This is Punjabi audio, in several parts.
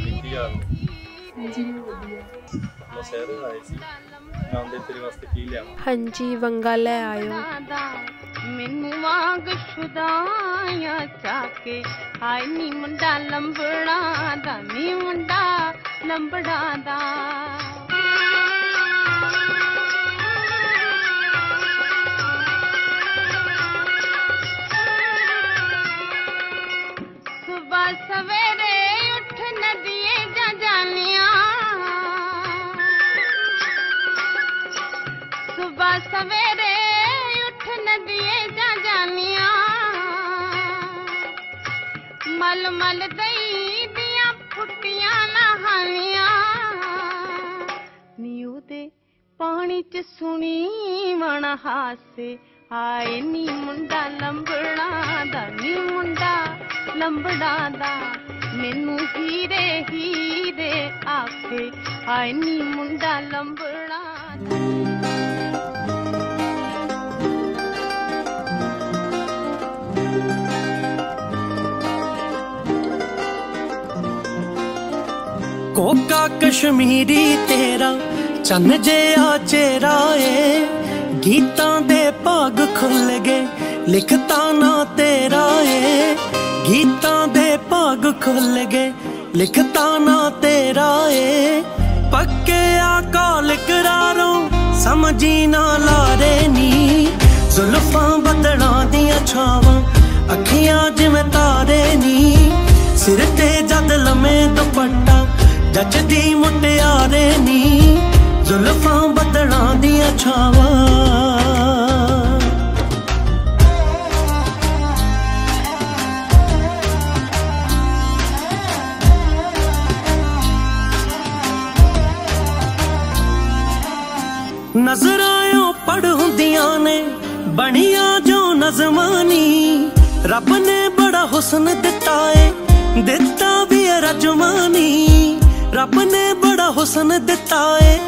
ਹਾਂਜੀ ਵਧੀਆ। ਮੈਂ ਸ਼ਹਿਰ ਵੰਗਾ ਲੈ ਆਇਓ। ਮੈਨੂੰ ਵਾਂਗ ਸ਼ੁਦਾਇਆ ਚਾਕੇ ਹਾਏ ਨੀ ਮੁੰਡਾ ਲੰਬੜਾ ਦਾ ਨੀ ਮੁੰਡਾ ਲੰਬੜਾ ਦਾ। ਸਵੇ ਸੁਬਹ ਸਵੇਰੇ ਉੱਠ ਨਦੀਏ ਜਾ ਜਾਨੀਆਂ। ਮਲ ਮਲ ਦਈ ਦੀਆਂ ਫੁੱਟੀਆਂ ਨਹਾਨੀਆਂ ਨੀ ਉਹਦੇ ਪਾਣੀ ਚ ਸੁਣੀ ਵਣ ਹਾਸੇ। ਆਏ ਨੀ ਮੁੰਡਾ ਲੰਬੜਾ ਦਾ ਨੀ ਮੁੰਡਾ ਲੰਬੜਾ ਦਾ। ਮੈਨੂੰ ਹੀਰੇ ਹੀਰੇ ਆਖੇ ਆਏ ਨੀ ਮੁੰਡਾ ਲੰਬੜਾ ਦਾ। ਕੋਕਾ ਕਸ਼ਮੀਰੀ ਤੇਰਾ, ਚੰਨ ਜਿਹਾ ਚਿਹਰਾ ਏ। ਗੀਤਾਂ ਦੇ ਭਾਗ ਖੁੱਲ ਗਏ, ਲਿਖਤਾ ਨਾ ਤੇਰਾ ਏ। ਗੀਤਾਂ ਦੇ ਭਾਗ ਖੁੱਲ ਗਏ, ਲਿਖਤਾ ਨਾ ਤੇਰਾ ਏ। ਪੱਕੇ ਆ ਕਾਲ ਕਰਾਰੋਂ ਸਮਝੀ ਨਾ ਲਾਰੇ ਨੀ। ਜ਼ੁਲਫਾਂ ਬਦਲਾਂ ਦੀਆਂ ਛਾਵਾਂ, ਅੱਖੀਆਂ ਜਿਵੇਂ ਤਾਰੇ ਨੀ। ਸਿਰ ਤੇ ਜਦ ਲੰਮੇ ਦੁਪੱਟਾ ਜੱਜਦੀ ਮੁਟਿਆਰੇ ਨੀ, ਜ਼ੁਲਫਾਂ ਬਦਲਾਂ ਦੀਆਂ ਛਾਵਾਂ। ਨਜ਼ਰਾਂ ਪੜ ਹੁੰਦੀਆਂ ਨੇ, ਬਣੀਆਂ ਜੋ ਨਜ਼ਮਾਨੀ ਰੱਬ ਨੇ ਬੜਾ ਹੁਸਨ ਦਿੱਤਾ ਏ, ਦਿੱਤਾ ਵੀ ਰਜਮਾਨੀ ਰੱਬ ਨੇ ਬੜਾ ਹੁਸਨ ਦਿੱਤਾ ਏ,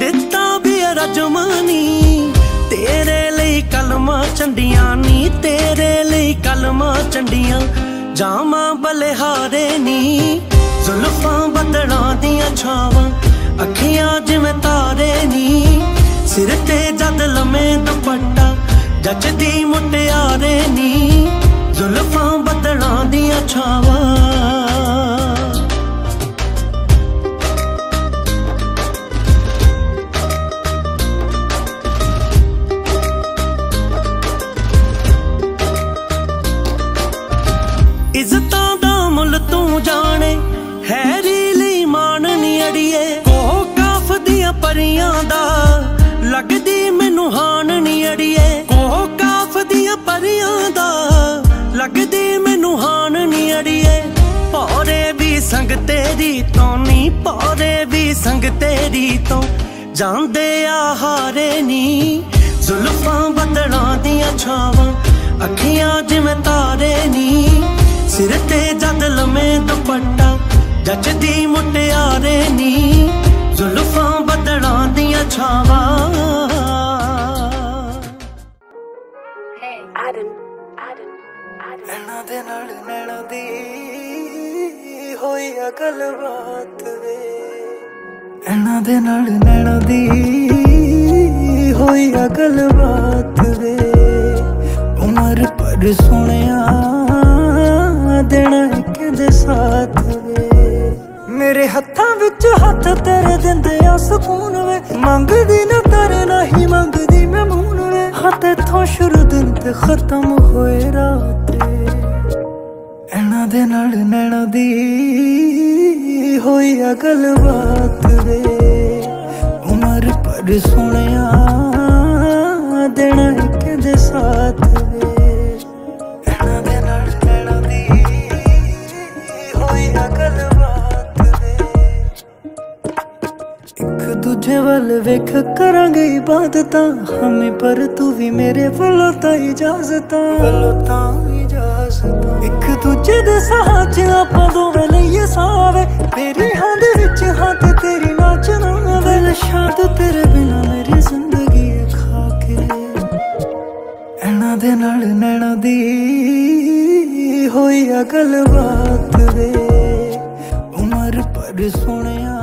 ਦਿੱਤਾ ਵੀ ਰਜਮਾਨੀ। ਤੇਰੇ ਲਈ ਕਲਮਾਂ ਚੰਡੀਆਂ ਨੀ, ਤੇਰੇ ਲਈ ਕਲਮਾਂ ਚੰਡੀਆਂ ਜਾਮਾਂ ਬਲਿਹਾਰੇ ਨੀ। ਜ਼ੁਲਫਾਂ ਬਦਲਾਂ ਦੀਆਂ ਛਾਵਾਂ, ਅੱਖੀਆਂ ਜਿਵੇਂ ਤਾਰੇ ਨੀ। ਸਿਰ ਤੇ ਜਦ ਲੰਮੇ ਦੁਪੱਟਾ ਜੱਜਦੀ ਮੁਟਿਆਰੇ ਨੀ। ਜ਼ੁਲਫਾਂ ਨੀ ਅੜੀਏ ਕਾਫ ਦੀਆਂ ਪਰੀਆਂ ਦਾ, ਲੱਗਦੀ ਮੈਨੂੰ ਹਾਨ ਨੀ ਅੜੀਏ। ਕੋਹ ਕਾਫ ਦੀਆਂ ਪਰੀਆਂ ਦਾ, ਲੱਗਦੀ ਮੈਨੂੰ ਹਾਨ ਨੀ ਅੜੀਏ। ਪੌਰੇ ਵੀ ਸੰਗ ਤੇਰੀ ਤੋਂ ਨੀ ਪੌਰੇ ਵੀ ਸੰਗ ਤੇਰੀ ਤੋਂ। ਜਾਂਦੇ ਆ ਹਾਰੇ ਨੀ। ਜ਼ੁਲਫਾਂ ਬਦਲਾਂ ਦੀਆਂ ਛਾਵਾਂ, ਅੱਖੀਆਂ ਜਿਵੇਂ ਤਾਰੇ ਨੀ। ਸਿਰ ਤੇ ਜਦ ਲੰਮੇ ਦੁਪੱਟਾ ਜੱਜਦੀ ਮੁਟਿਆਰੇ ਨੀ ਜ਼ੁਲਫਾਂ ਬਦਲਾਂ ਦੀਆਂ ਛਾਵਾਂ। ਨੈਣਾ ਦੇ ਨਾਲ ਨੈਣਾ ਦੀ ਹੋਈ ਆ ਗੱਲਬਾਤ ਵੇ। ਨੈਣਾ ਦੇ ਨਾਲ ਨੈਣਾ ਦੀ ਹੋਈ ਆ ਗੱਲਬਾਤ ਵੇ। ਉਮਰ ਪਰ ਸੋਹਣਿਆ ਦੇਣਾ ਇੱਕ ਦੇ ਸਾਥ ਵਿੱਚ ਹੱਥ ਤੇਰੇ ਦਿੰਦੇ ਆ ਸਕੂਨ ਵੇ। ਮੰਗਦੀ ਨਾ ਤੇਰੇ ਨਹੀਂ, ਮੰਗਦੀ ਮੈਂ ਮੂਨ ਵੇ। ਹੱਥ ਤੋਂ ਸ਼ੁਰੂ ਦਿਨ ਤੇ ਖਤਮ ਹੋਏ ਰਾਤ ਐਣਾ ਦੇ ਨਾਲ ਨੈਣਾ ਦੀ ਹੋਈ ਆ ਗੱਲਬਾਤ ਵੇ। ਉਮਰ ਪਰ ਸੋਹਣਿਆ ਵੱਲ ਵੇਖ ਕਰਾਂਗੇ ਇਬਾਦਤਾਂ। ਹਮੇ ਪਰ ਤੂੰ ਵੀ ਮੇਰੇ ਵੱਲੋਂ ਤਾਂ ਇਜਾਜ਼ਤਾਂ। ਵੱਲੋਂ ਤਾਂ ਇਜਾਜ਼ਤਾਂ। ਇੱਕ ਦੂਜੇ ਦੇ ਸਾਹ 'ਚ ਆਪਾਂ ਦੋਵੇਂ ਲਈਏ ਸਾਵੇ। ਤੇਰੀ ਹਾਂ ਦੇ ਵਿੱਚ ਹਾਂ ਤੇ ਤੇਰੀ ਨਾਚਣਾ ਵੇ ਸ਼ਾਦ ਤੇਰੇ ਬਿਨਾ ਮੇਰੀ ਜ਼ਿੰਦਗੀ ਹੈ ਖਾਕੇ ਐਣਾ ਦੇ ਨਾਲ ਨੈਣਾ ਦੀ ਹੋਈ ਆ ਗੱਲਬਾਤ ਵੇ। ਉਮਰ ਪਰ ਸੋਹਣਾ